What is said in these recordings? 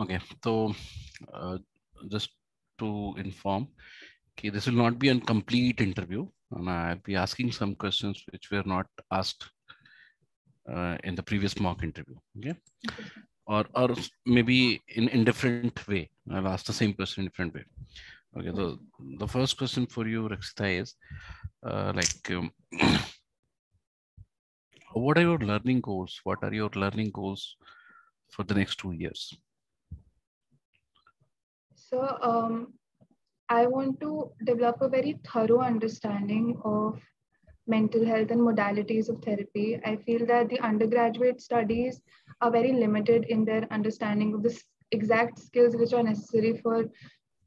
Okay, so uh, just to inform, okay, this will not be a complete interview, and I'll be asking some questions which were not asked uh, in the previous mock interview. Okay, or or maybe in in different way. I'll ask the same question in different way. Okay, so the first question for you, Rakshita, is uh, like. Um, what are your learning goals? What are your learning goals for the next two years? So um, I want to develop a very thorough understanding of mental health and modalities of therapy. I feel that the undergraduate studies are very limited in their understanding of the exact skills which are necessary for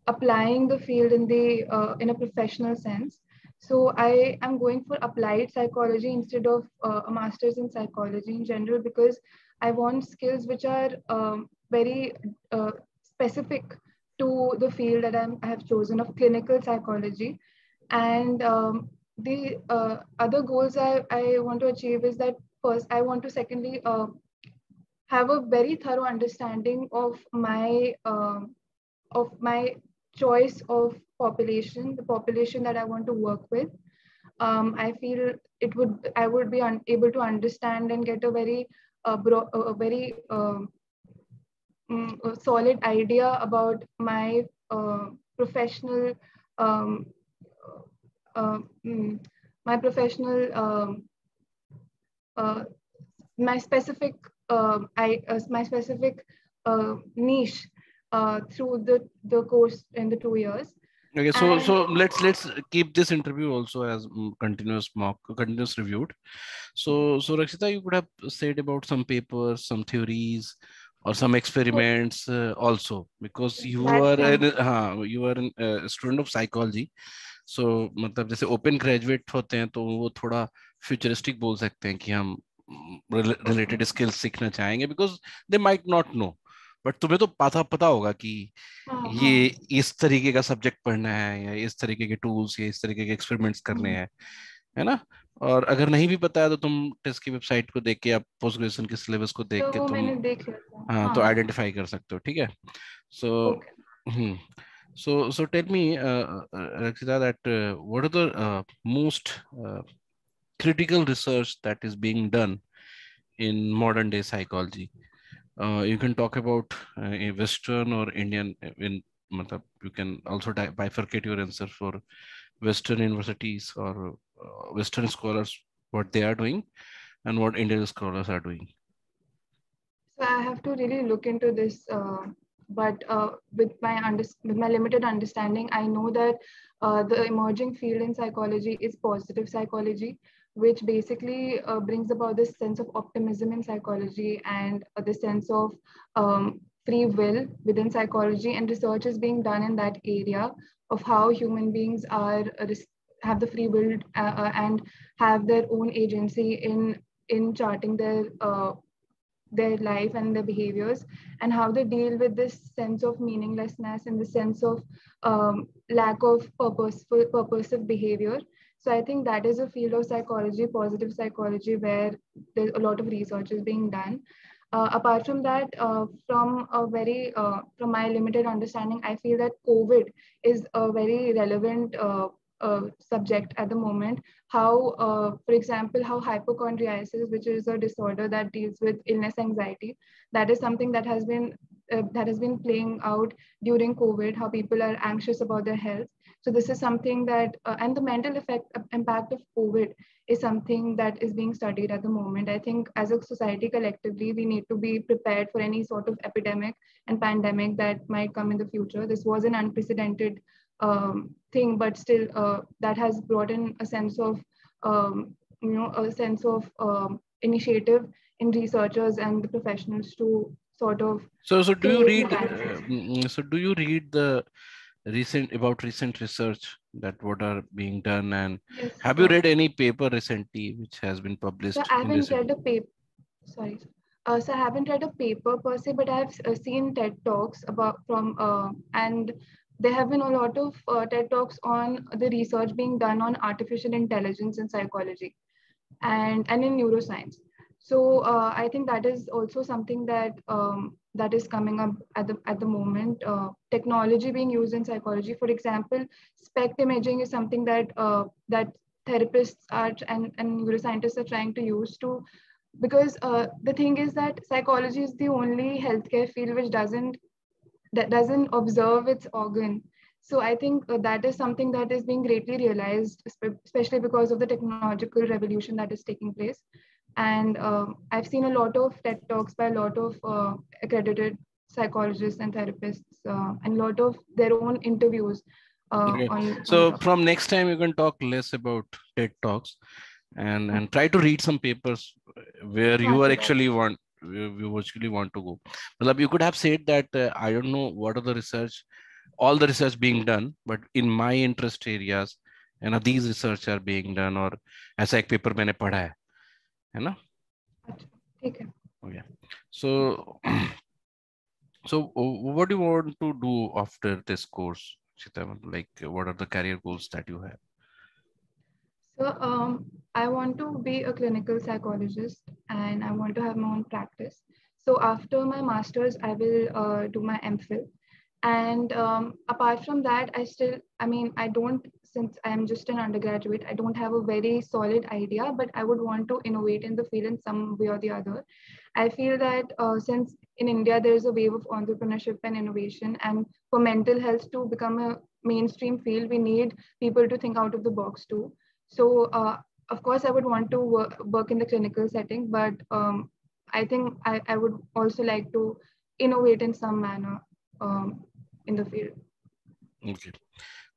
applying the field in the uh, in a professional sense. So I am going for applied psychology instead of uh, a master's in psychology in general because I want skills which are um, very uh, specific to the field that I'm, i have chosen of clinical psychology. And um, the uh, other goals I, I want to achieve is that first, I want to secondly uh, have a very thorough understanding of my uh, of my choice of population, the population that I want to work with. Um, I feel it would I would be able to understand and get a very uh, bro- a very um, um, a solid idea about my uh, professional um, uh, um, my professional um, uh, my specific um, I uh, my specific uh, niche uh, through the the course in the two years. Okay, so and, so let's let's keep this interview also as mm, continuous mock continuous reviewed. So so Rakshita, you could have said about some papers, some theories, or some experiments uh, also because you are an, हाँ you are a uh, student of psychology so मतलब जैसे open graduate होते हैं तो वो थोड़ा futuristic बोल सकते हैं कि हम related skills सीखना चाहेंगे because they might not know but तुम्हें तो पता पता होगा कि ये इस तरीके का सब्जेक्ट पढ़ना है या इस तरीके के टूल्स या इस तरीके के एक्सपेरिमेंट्स करने हैं है ना और अगर नहीं भी पता है तो तुम टेस्ट की वेबसाइट को देख के या पोस्ट ग्रेजुएशन के सिलेबस को देख के तुम हाँ तो आइडेंटिफाई कर सकते हो ठीक है? सो सो so tell me Rakshita that what are the most critical research that is being done in modern day psychology you can talk about western और इंडियन इन मतलब you can also bifurcate your answer for western universities और Western scholars what they are doing and what Indian scholars are doing? So I have to really look into this. Uh, but uh, with my with my limited understanding, I know that uh, the emerging field in psychology is positive psychology, which basically uh, brings about this sense of optimism in psychology and uh, the sense of um, free will within psychology. And research is being done in that area of how human beings are have the free will uh, uh, and have their own agency in in charting their uh, their life and their behaviors and how they deal with this sense of meaninglessness and the sense of um, lack of purposeful purposive behavior. So i think that is a field of psychology positive psychology where there's a lot of research is being done. Uh, apart from that, uh, from a very uh, from my limited understanding, I feel that COVID is a very relevant uh, subject at the moment. How uh, for example how hypochondriasis which is a disorder that deals with illness anxiety that is something that has been uh, that has been playing out during covid how people are anxious about their health. So this is something that uh, and the mental effect uh, impact of covid is something that is being studied at the moment. I think as a society collectively we need to be prepared for any sort of epidemic and pandemic that might come in the future. This was an unprecedented um, thing, but still uh, that has brought in a sense of, um, you know, a sense of um, initiative in researchers and the professionals to sort of. So, so do you read? Uh, so, do you read the recent about recent research that what are being done, and yes, have you read any paper recently which has been published? So I haven't read a paper. Sorry. Uh, so I haven't read a paper per se, but I've uh, seen TED talks about from uh, and there have been a lot of uh, TED Talks on the research being done on artificial intelligence in psychology and, and in neuroscience. So uh, I think that is also something that um, that is coming up at the at the moment. Uh, technology being used in psychology, for example, SPECT imaging is something that uh, that therapists are and, and neuroscientists are trying to use to because uh, the thing is that psychology is the only healthcare field which doesn't that doesn't observe its organ. So i think uh, that is something that is being greatly realized especially because of the technological revolution that is taking place. And um, i've seen a lot of ted talks by a lot of uh, accredited psychologists and therapists uh, and a lot of their own interviews uh, Okay. on, So on from next time you can talk less about TED talks and and try to read some papers where you are actually want you you actually want to go. Matlab, you could have said that uh, I don't know what are the research, all the research being done, but in my interest areas, you know, these research are being done or ऐसा एक paper मैंने पढ़ा है, है ना? ठीक है Okay. So, so uh, what do you want to do after this course, Chitaman? Like, what are the career goals that you have? So um, I want to be a clinical psychologist and I want to have my own practice. So after my master's, I will uh, do my MPhil. And um, apart from that, I still, I mean, I don't, since I'm just an undergraduate, I don't have a very solid idea, but I would want to innovate in the field in some way or the other. I feel that uh, since in India, there is a wave of entrepreneurship and innovation, and for mental health to become a mainstream field, we need people to think out of the box too. So, uh, of course, I would want to work, work in the clinical setting, but um, I think I, I would also like to innovate in some manner um, in the field. Okay.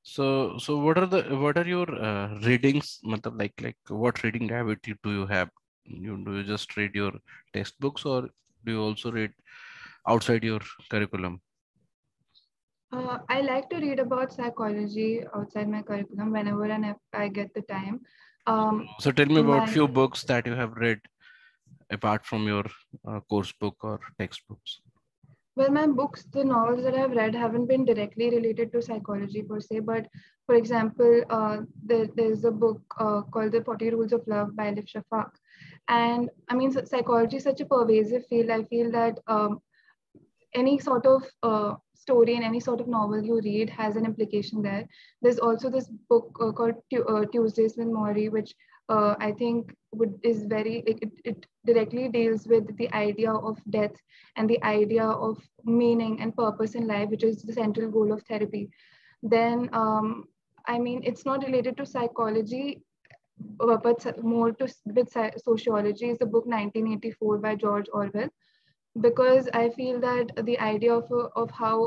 So, so what are the what are your uh, readings? Like, like what reading habit do you have? You do you just read your textbooks, or do you also read outside your curriculum? Uh, I like to read about psychology outside my curriculum whenever and if I get the time. Um, So, tell me about my- few books that you have read apart from your uh, course book or textbooks. well, my books, the novels that I've read haven't been directly related to psychology per se, but for example, uh, there, there's a book uh, called The 40 Rules of Love by Elif Shafak. And I mean, psychology is such a pervasive field. I feel that um, any sort of uh, story in any sort of novel you read has an implication there. There's also this book uh, called uh, Tuesdays with Morrie, which uh, I think would is very it, it directly deals with the idea of death and the idea of meaning and purpose in life, which is the central goal of therapy. Then, um, I mean, it's not related to psychology, uh, but more to with sociology. Is the book 1984 by George Orwell because I feel that the idea of, of how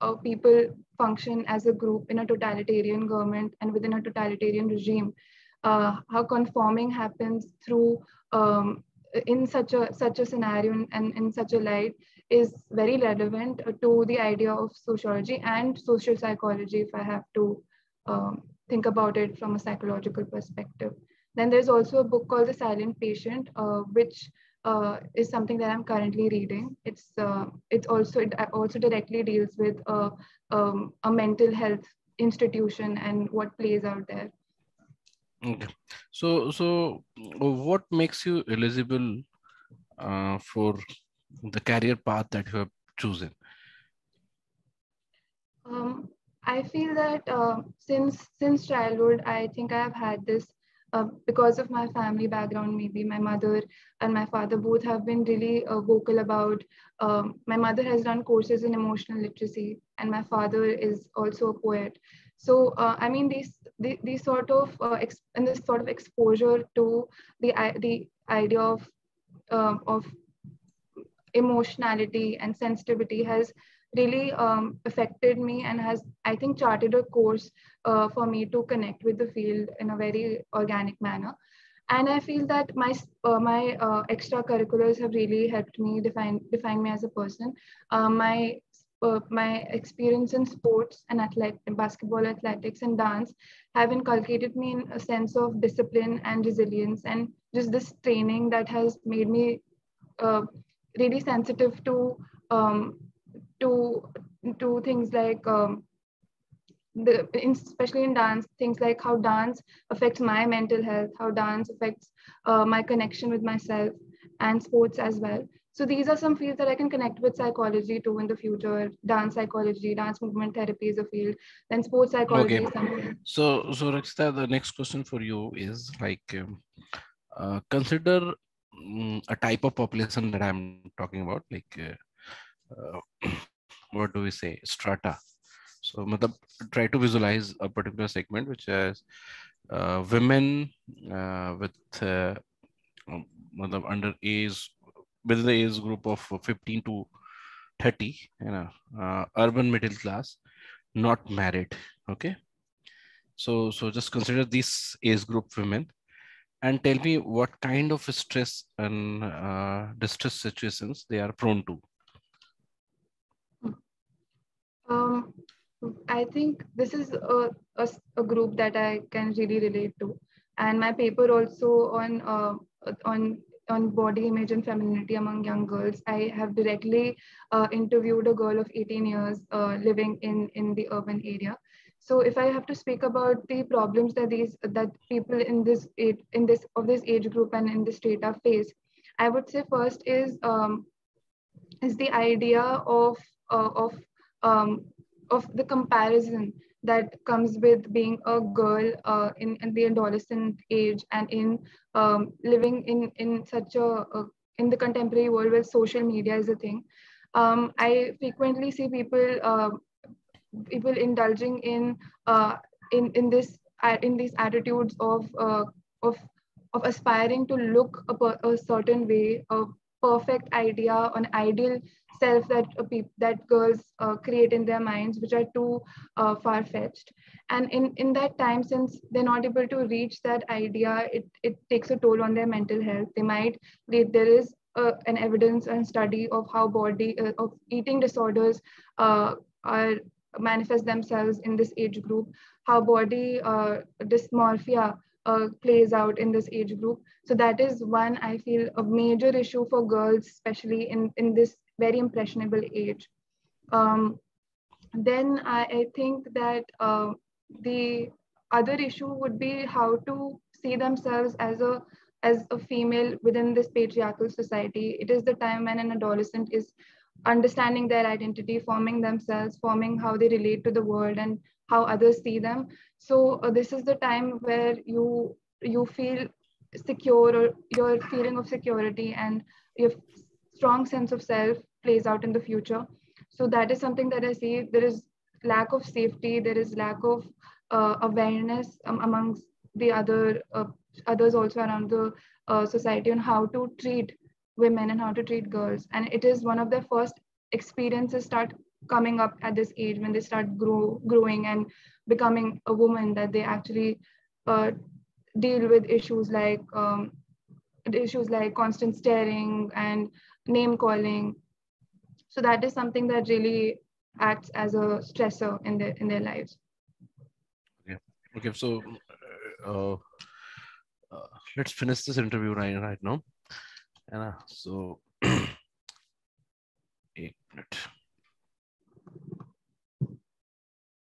a, a people function as a group in a totalitarian government and within a totalitarian regime, uh, how conforming happens through um, in such a such a scenario and in such a light is very relevant to the idea of sociology and social psychology if I have to um, think about it from a psychological perspective. Then there's also a book called The Silent Patient, uh, which uh, is something that I'm currently reading. It's uh, it's also it also directly deals with uh, um, a mental health institution and what plays out there. Okay. So, so uh, what makes you eligible uh, for the career path that you have chosen? Um, I feel that uh, since since childhood, I think I have had this uh, because of my family background. Maybe my mother and my father both have been really uh, vocal about. Um, my mother has done courses in emotional literacy, and my father is also a poet. So uh, I mean, these the- these sort of uh, and this sort of exposure to the the idea of um of emotionality and sensitivity has really um, affected me and has i think charted a course uh, for me to connect with the field in a very organic manner. And i feel that my uh, my uh, extracurriculars have really helped me define define me as a person. Uh, my uh, my experience in sports and athletic basketball athletics and dance have inculcated me in a sense of discipline and resilience and just this training that has made me uh, really sensitive to um, to to things like um, the in, especially in dance things like how dance affects my mental health how dance affects uh, my connection with myself and sports as well. So these are some fields that i can connect with psychology too in the future. Dance psychology dance movement therapy is a field. Then sports psychology Okay. is So, so Rakshita, the next question for you is like, um, uh, consider mm, a type of population that I'm talking about, like, uh, what do we say, strata. So, try to visualize a particular segment which is uh, women uh, with uh, um, under age within the age group of 15 to 30, you know, uh, urban middle class, not married. Okay. So, so just consider these age group women and tell me what kind of stress and uh, distress situations they are prone to. Um, I think this is a a group that I can really relate to, and my paper also on uh, on on body image and femininity among young girls. I have directly uh, interviewed a girl of 18 years uh, living in in the urban area. So if I have to speak about the problems that these that people in this age, in this of this age group and in this data face, I would say first is um, is the idea of uh, of um, of the comparison that comes with being a girl uh, in, in the adolescent age and in um, living in in such a, a in the contemporary world where social media is a thing. Um, I frequently see people uh, people indulging in uh, in in this in these attitudes of uh, of of aspiring to look a, a certain way, a perfect idea, an ideal self that uh, that girls uh, create in their minds, which are too uh, far fetched. And in in that time, since they're not able to reach that idea, it it takes a toll on their mental health. They might they, there is uh, an evidence and study of how body uh, of eating disorders uh, are manifest themselves in this age group, how body dysmorphia uh, plays out in this age group. So that is one I feel a major issue for girls, especially in, in this very impressionable age. Um, then I, I think that uh, the other issue would be how to see themselves as a as a female within this patriarchal society. It is the time when an adolescent is understanding their identity, forming themselves, forming how they relate to the world and how others see them. So uh, this is the time where you you feel secure or your feeling of security and your strong sense of self plays out in the future. So that is something that I see. There is lack of safety. There is lack of uh, awareness um, amongst the other uh, others also around the uh, society on how to treat women and how to treat girls and it is one of their first experiences start coming up at this age when they start grow growing and becoming a woman that they actually uh, deal with issues like um, issues like constant staring and name calling so that is something that really acts as a stressor in their in their lives Okay, so uh, uh, let's finish this interview right, right now. And so, eight minute.